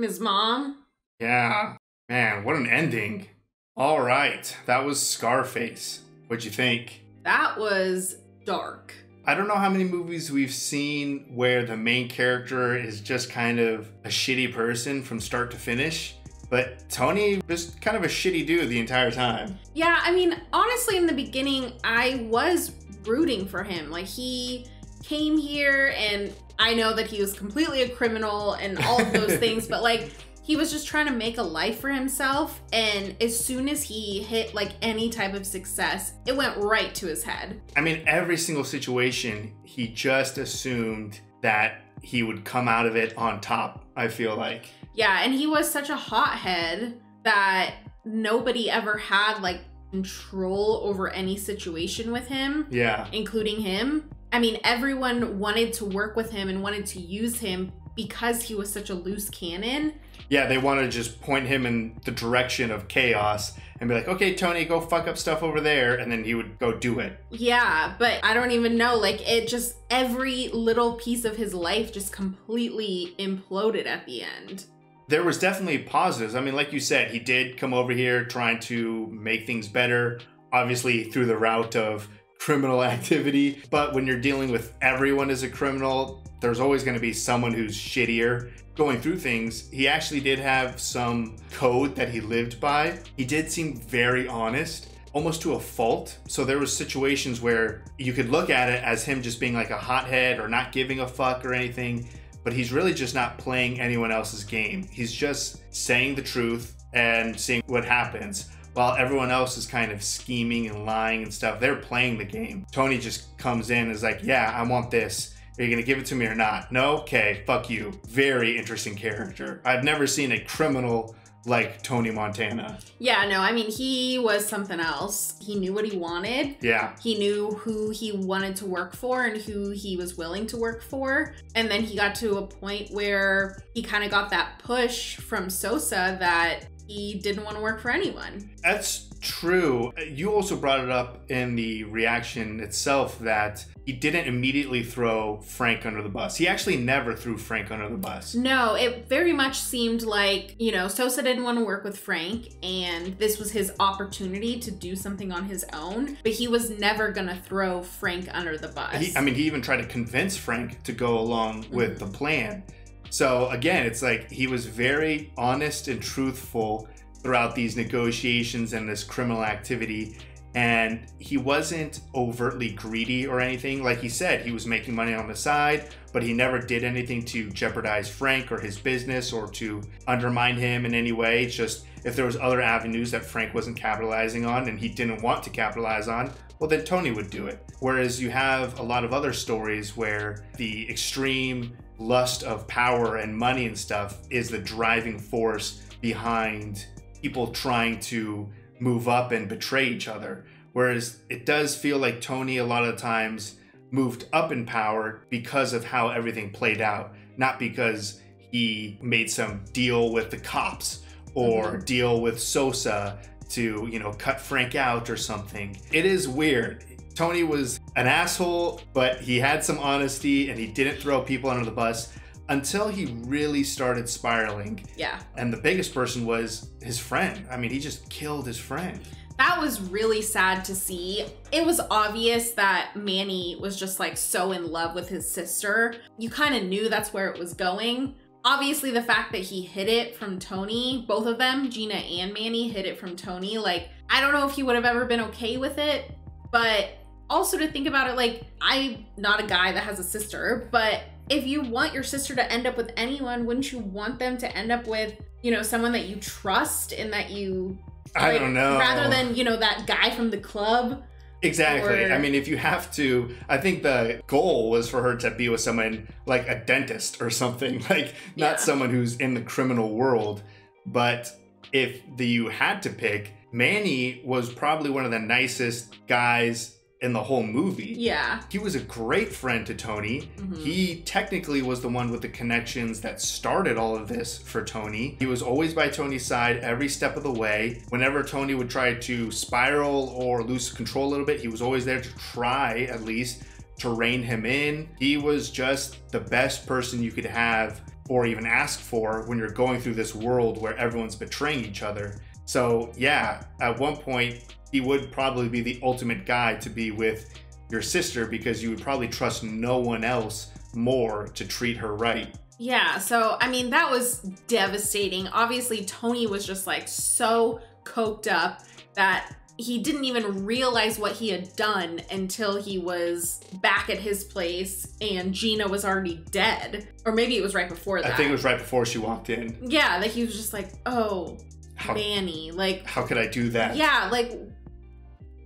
His mom. Yeah. Man, what an ending. All right, that was Scarface. What'd you think? That was dark. I don't know how many movies we've seen where the main character is just kind of a shitty person from start to finish, but Tony was kind of a shitty dude the entire time. Yeah, I mean, honestly, in the beginning, I was rooting for him. Like, he came here, and I know that he was completely a criminal and all of those things, but like, he was just trying to make a life for himself. And as soon as he hit like any type of success, it went right to his head. I mean, every single situation, he just assumed that he would come out of it on top, I feel like. Yeah, and he was such a hothead that nobody ever had like control over any situation with him. Yeah. Including him. I mean, everyone wanted to work with him and wanted to use him because he was such a loose cannon. Yeah, they want to just point him in the direction of chaos and be like, okay, Tony, go fuck up stuff over there. And then he would go do it. Yeah, but I don't even know. Like, it just, every little piece of his life just completely imploded at the end. There was definitely positives. I mean, like you said, he did come over here trying to make things better, obviously through the route of criminal activity. But when you're dealing with everyone as a criminal, there's always going to be someone who's shittier. Going through things, he actually did have some code that he lived by. He did seem very honest, almost to a fault. So there was situations where you could look at it as him just being like a hothead or not giving a fuck or anything, but he's really just not playing anyone else's game. He's just saying the truth and seeing what happens while everyone else is kind of scheming and lying and stuff, they're playing the game. Tony just comes in and is like, Yeah, I want this. Are you gonna give it to me or not? No? Okay, fuck you. Very interesting character. I've never seen a criminal like Tony Montana. Yeah, no, I mean, he was something else. He knew what he wanted. Yeah. He knew who he wanted to work for and who he was willing to work for. And then he got to a point where he kind of got that push from Sosa that he didn't want to work for anyone. That's true. Uh, you also brought it up in the reaction itself that he didn't immediately throw Frank under the bus. He actually never threw Frank under the bus. No, it very much seemed like, you know, Sosa didn't want to work with Frank and this was his opportunity to do something on his own, but he was never going to throw Frank under the bus. He, I mean, he even tried to convince Frank to go along with the plan. So again, it's like he was very honest and truthful throughout these negotiations and this criminal activity. And he wasn't overtly greedy or anything. Like he said, he was making money on the side, but he never did anything to jeopardize Frank or his business or to undermine him in any way. It's just if there was other avenues that Frank wasn't capitalizing on and he didn't want to capitalize on, well then Tony would do it. Whereas you have a lot of other stories where the extreme lust of power and money and stuff is the driving force behind people trying to move up and betray each other. Whereas it does feel like Tony, a lot of times, moved up in power because of how everything played out, not because he made some deal with the cops or mm-hmm. deal with Sosa to, you know, cut Frank out or something. It is weird. Tony was an asshole, but he had some honesty and he didn't throw people under the bus until he really started spiraling. Yeah. And the biggest person was his friend. I mean, he just killed his friend. That was really sad to see. It was obvious that Manny was just like so in love with his sister. You kind of knew that's where it was going. Obviously, the fact that he hid it from Tony, both of them, Gina and Manny, hid it from Tony. Like, I don't know if he would have ever been okay with it, but also to think about it like I'm not a guy that has a sister, but if you want your sister to end up with anyone, wouldn't you want them to end up with, you know, someone that you trust and that you like, I don't know. Rather than, you know, that guy from the club. Exactly. Or- I mean, if you have to, I think the goal was for her to be with someone like a dentist or something, like not Yeah. someone who's in the criminal world. But if the, you had to pick, Manny was probably one of the nicest guys in the whole movie. Yeah. He was a great friend to Tony. Mhm. He technically was the one with the connections that started all of this for Tony. He was always by Tony's side every step of the way. Whenever Tony would try to spiral or lose control a little bit, he was always there to try, at least, to rein him in. He was just the best person you could have or even ask for when you're going through this world where everyone's betraying each other. So, yeah, at one point, he would probably be the ultimate guy to be with your sister because you would probably trust no one else more to treat her right. Yeah, so I mean, that was devastating. Obviously, Tony was just like so coked up that he didn't even realize what he had done until he was back at his place and Gina was already dead. Or maybe it was right before that. I think it was right before she walked in. Yeah, like he was just like, oh, How- Manny. Like, How could I do that? yeah, like,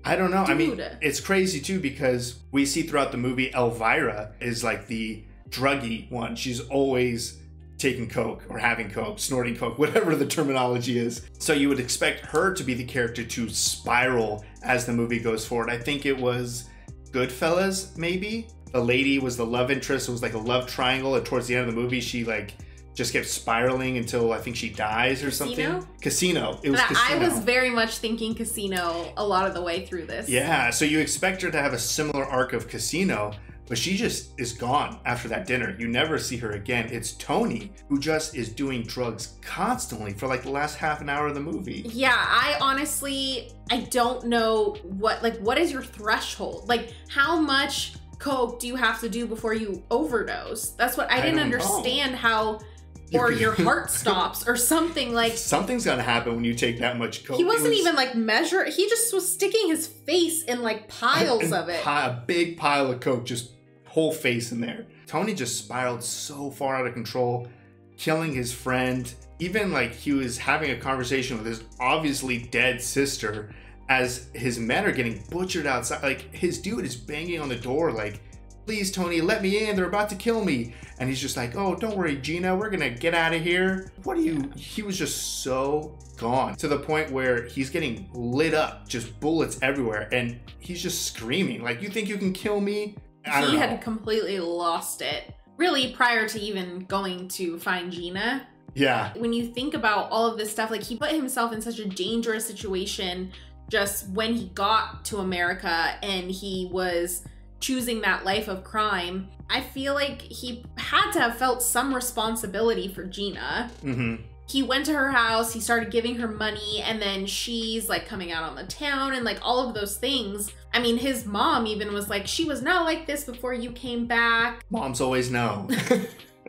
I don't know. I mean, it's crazy too because we see throughout the movie Elvira is like the druggy one. She's always taking coke or having coke, snorting coke, whatever the terminology is. So you would expect her to be the character to spiral as the movie goes forward. I think it was Goodfellas, maybe. The lady was the love interest. It was like a love triangle. And towards the end of the movie, she like just kept spiraling until I think she dies or something. Casino? Casino. It was but I was very much thinking casino a lot of the way through this. Yeah, so you expect her to have a similar arc of Casino, but she just is gone after that dinner. You never see her again. It's Tony who just is doing drugs constantly for like the last half an hour of the movie. Yeah, I honestly I don't know what like what is your threshold? Like how much coke do you have to do before you overdose? That's what I, I didn't don't know. understand how or your heart stops or something like Something's gonna happen when you take that much coke. he wasn't was even like measure he just was sticking his face in like piles an- of it. a big pile of coke, just whole face in there. Tony just spiraled so far out of control, killing his friend. Even like he was having a conversation with his obviously dead sister as his men are getting butchered outside. Like his dude is banging on the door, like, please, Tony, let me in. They're about to kill me. And he's just like, oh, don't worry, Gina, we're gonna get out of here. What are you? He was just so gone to the point where he's getting lit up, just bullets everywhere, and he's just screaming, like, you think you can kill me? I he had completely lost it. Really prior to even going to find Gina. Yeah. when you think about all of this stuff, like he put himself in such a dangerous situation just when he got to America and he was choosing that life of crime. I feel like he had to have felt some responsibility for Gina. Mm-hmm. He went to her house, he started giving her money, and then she's like coming out on the town and like all of those things. I mean, his mom even was like, she was not like this before you came back. Moms always know.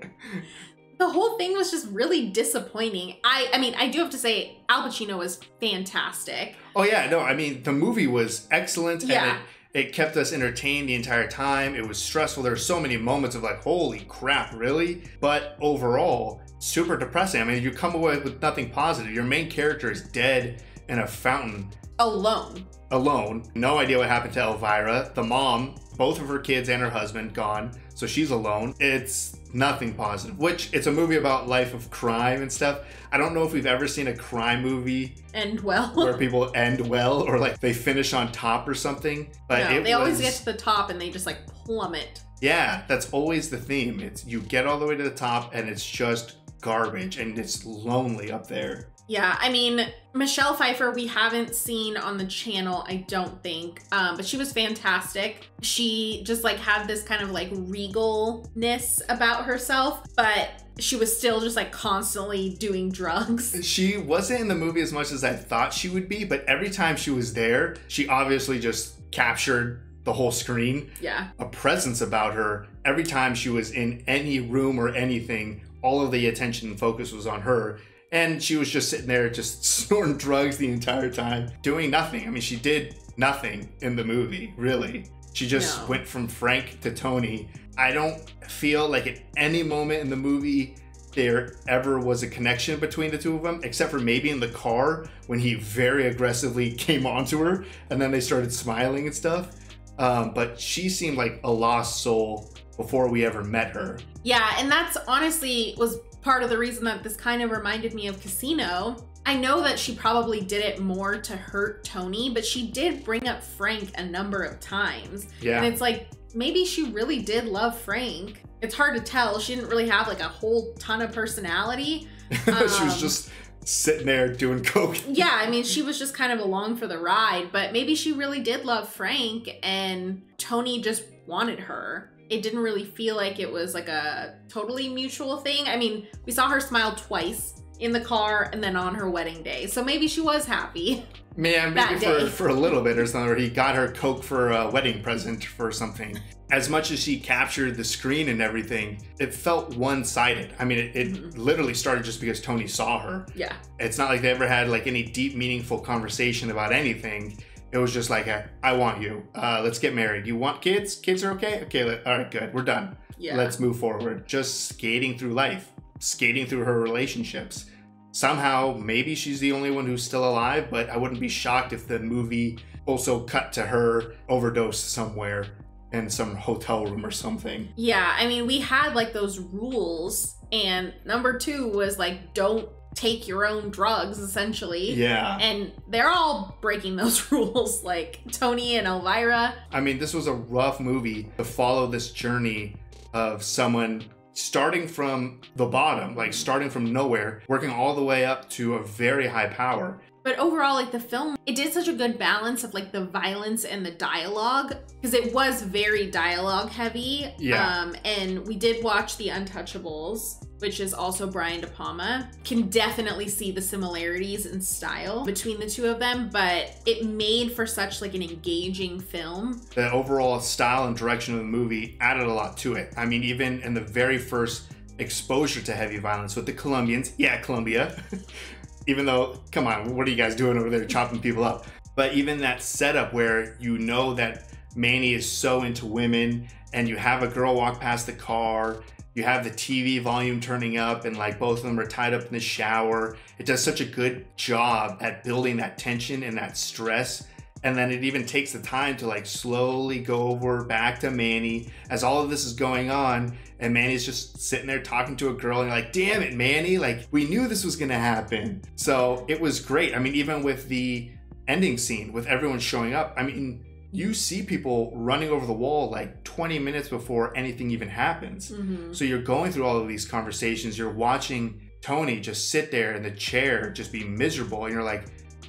the whole thing was just really disappointing. I I mean, I do have to say Al Pacino was fantastic. Oh yeah, no, I mean the movie was excellent Yeah. and it, it kept us entertained the entire time. It was stressful. There were so many moments of like, holy crap, really? But overall, super depressing. I mean, you come away with nothing positive. Your main character is dead in a fountain Alone. alone. No idea what happened to Elvira. The mom, both of her kids and her husband gone. So she's alone. It's nothing positive. Which it's a movie about life of crime and stuff. I don't know if we've ever seen a crime movie end well, where people end well or like they finish on top or something. But no, they always get to the top and they just like plummet. yeah, that's always the theme. It's you get all the way to the top and it's just garbage and it's lonely up there. Yeah, I mean, Michelle Pfeiffer, we haven't seen on the channel, I don't think, um, but she was fantastic. She just like had this kind of like regalness about herself, but she was still just like constantly doing drugs. She wasn't in the movie as much as I thought she would be, but every time she was there, she obviously just captured the whole screen. Yeah. A presence about her. Every time she was in any room or anything, all of the attention and focus was on her. And she was just sitting there, just snorting drugs the entire time, doing nothing. I mean, she did nothing in the movie, really. She just No. went from Frank to Tony. I don't feel like at any moment in the movie there ever was a connection between the two of them, except for maybe in the car when he very aggressively came onto her and then they started smiling and stuff. Um, but she seemed like a lost soul before we ever met her. Yeah, and that's honestly was part of the reason that this kind of reminded me of Casino. I know that she probably did it more to hurt Tony, but she did bring up Frank a number of times. Yeah. And it's like maybe she really did love Frank. It's hard to tell. She didn't really have like a whole ton of personality. she was Um, just sitting there doing coke. yeah, I mean, she was just kind of along for the ride, but maybe she really did love Frank and Tony just wanted her. It didn't really feel like it was like a totally mutual thing. I mean, we saw her smile twice in the car and then on her wedding day. So maybe she was happy. Man, maybe for, for a little bit or something, or he got her Coke for a wedding present for something. As much as she captured the screen and everything, it felt one sided. I mean, it, it Mm-hmm. literally started just because Tony saw her. Yeah. It's not like they ever had like any deep, meaningful conversation about anything. It was just like, I want you. Uh, let's get married. You want kids? Kids are okay? Okay, let, all right, good. We're done. Yeah. Let's move forward. Just skating through life, skating through her relationships. Somehow, maybe she's the only one who's still alive, but I wouldn't be shocked if the movie also cut to her overdosed somewhere in some hotel room or something. Yeah, I mean, we had like those rules, and number two was like, don't take your own drugs, essentially. Yeah. And they're all breaking those rules, like Tony and Elvira. I mean, this was a rough movie to follow this journey of someone starting from the bottom, like starting from nowhere, working all the way up to a very high power. But overall, like the film, it did such a good balance of like the violence and the dialogue because it was very dialogue heavy. Yeah. Um, and we did watch The Untouchables, which is also Brian De Palma. Can definitely see the similarities in style between the two of them, but it made for such like an engaging film. The overall style and direction of the movie added a lot to it. I mean, even in the very first exposure to heavy violence with the Colombians, yeah, Colombia. even though, come on, what are you guys doing over there chopping people up? But even that setup where you know that Manny is so into women and you have a girl walk past the car, you have the TV volume turning up, and like both of them are tied up in the shower. It does such a good job at building that tension and that stress. And then it even takes the time to like slowly go over back to Manny as all of this is going on. And Manny's just sitting there talking to a girl, and you're like, damn it, Manny, like we knew this was gonna happen. So it was great. I mean, even with the ending scene with everyone showing up, I mean, you see people running over the wall like 20 minutes before anything even happens. Mhm. So you're going through all of these conversations, you're watching Tony just sit there in the chair, just be miserable, and you're like,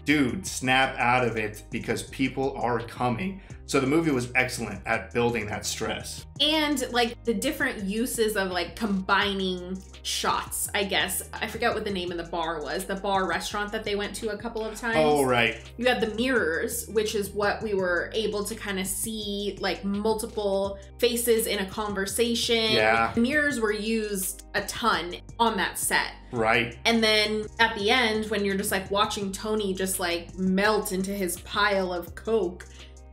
dude, snap out of it because people are coming. So the movie was excellent at building that stress. and like the different uses of like combining shots i guess i forget what the name of the bar was the bar restaurant that they went to a couple of times Oh, right. you had the mirrors which is what we were able to kind of see like multiple faces in a conversation Yeah. mirrors were used a ton on that set Right. and then at the end, when you're just like watching Tony just like melt into his pile of coke,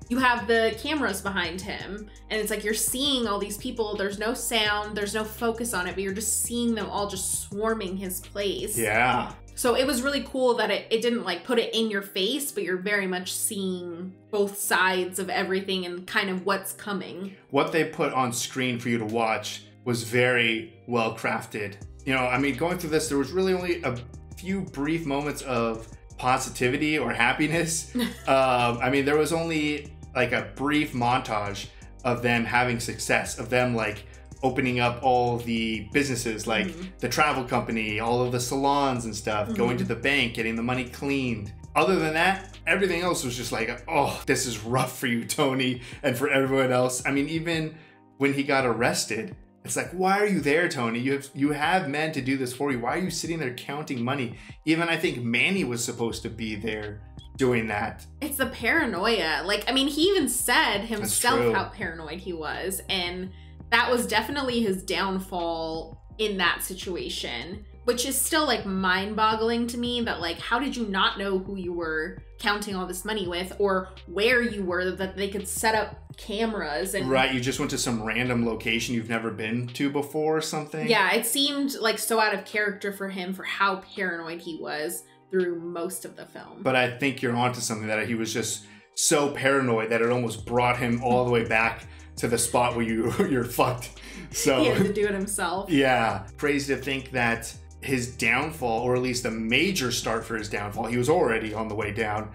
you have the cameras behind him. And it's like you're seeing all these people. There's no sound, there's no focus on it, but you're just seeing them all just swarming his place. Yeah. So it was really cool that it, it didn't like put it in your face, but you're very much seeing both sides of everything and kind of what's coming. What they put on screen for you to watch was very well crafted. You know, I mean, going through this, there was really only a few brief moments of positivity or happiness. um, I mean, there was only like a brief montage of them having success, of them like opening up all the businesses, like Mhm. the travel company, all of the salons and stuff, going Mhm. to the bank, getting the money cleaned. Other than that, everything else was just like, oh, this is rough for you, Tony, and for everyone else. I mean, even when he got arrested, it's like, why are you there, Tony? You have you have men to do this for you. Why are you sitting there counting money? Even I think Manny was supposed to be there doing that. It's the paranoia. Like, I mean, he even said himself how paranoid he was. And that was definitely his downfall in that situation. which is still like mind boggling to me that like how did you not know who you were counting all this money with or where you were that they could set up cameras and Right, you just went to some random location you've never been to before or something. yeah it seemed like so out of character for him for how paranoid he was through most of the film But I think you're onto something that he was just so paranoid that it almost brought him all the way back to the spot where you you're fucked. So he had to do it himself Yeah. Crazy to think that his downfall, or at least the major start for his downfall, he was already on the way down,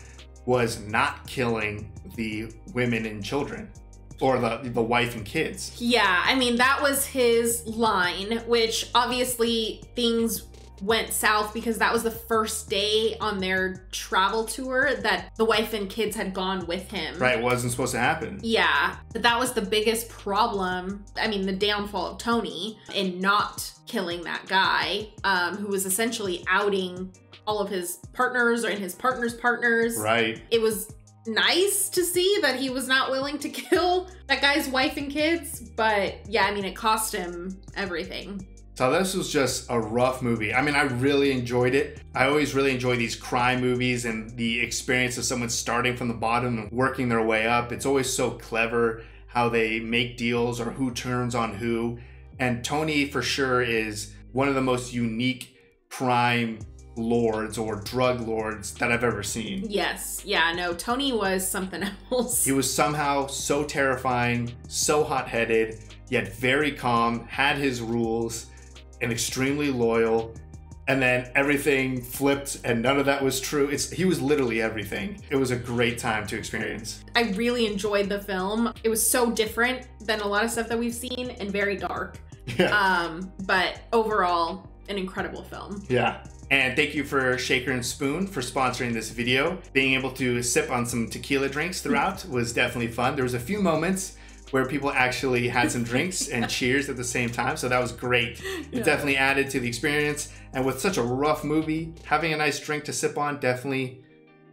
was not killing the women and children. Or the the wife and kids. Yeah, I mean, that was his line, which obviously things went south because that was the first day on their travel tour that the wife and kids had gone with him. Right, wasn't supposed to happen. Yeah, but that was the biggest problem. I mean, the downfall of Tony in not killing that guy, um, who was essentially outing all of his partners or in his partner's partners. Right. It was nice to see that he was not willing to kill that guy's wife and kids, but yeah, I mean, it cost him everything. So this was just a rough movie. I mean, I really enjoyed it. I always really enjoy these crime movies and the experience of someone starting from the bottom and working their way up. It's always so clever how they make deals or who turns on who. And Tony, for sure, is one of the most unique crime lords or drug lords that I've ever seen. Yes, yeah, no, Tony was something else. He was somehow so terrifying, so hot headed, yet very calm, had his rules, and extremely loyal. And then everything flipped, and none of that was true. It's he was literally everything. It was a great time to experience. I really enjoyed the film. It was so different than a lot of stuff that we've seen and very dark. Yeah. Um, but overall, an incredible film. Yeah. And thank you for Shaker and Spoon for sponsoring this video. Being able to sip on some tequila drinks throughout was definitely fun. There was a few moments where people actually had some drinks and cheers at the same time, so that was great. It Yeah. definitely added to the experience. And with such a rough movie, having a nice drink to sip on definitely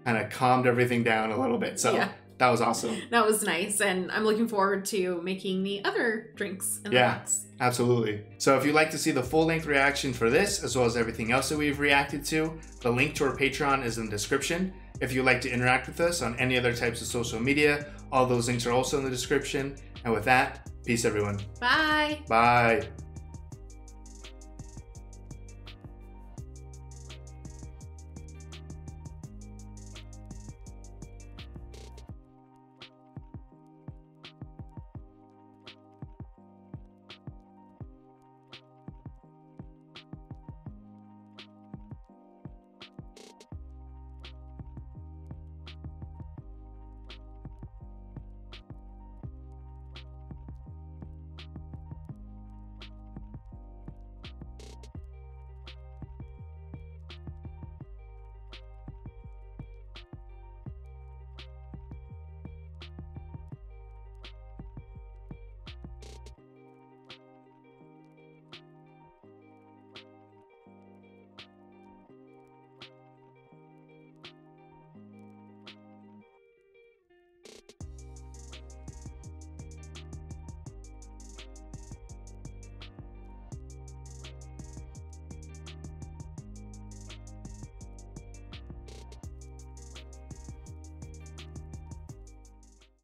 kind of calmed everything down a little bit. So Yeah. that was awesome. That was nice, and I'm looking forward to making the other drinks in Yeah, absolutely. So if you'd like to see the full length reaction for this, as well as everything else that we've reacted to, the link to our Patreon is in the description. If you'd like to interact with us on any other types of social media, all those links are also in the description. And with that, peace everyone. Bye. Bye.